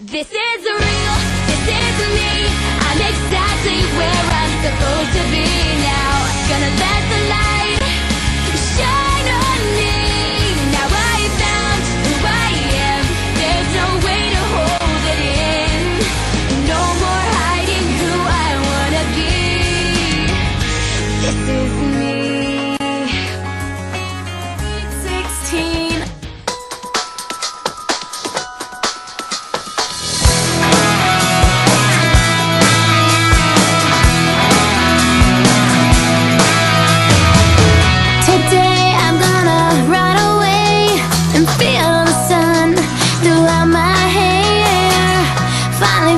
This is real, this is me. I'm exactly where I'm supposed to be now.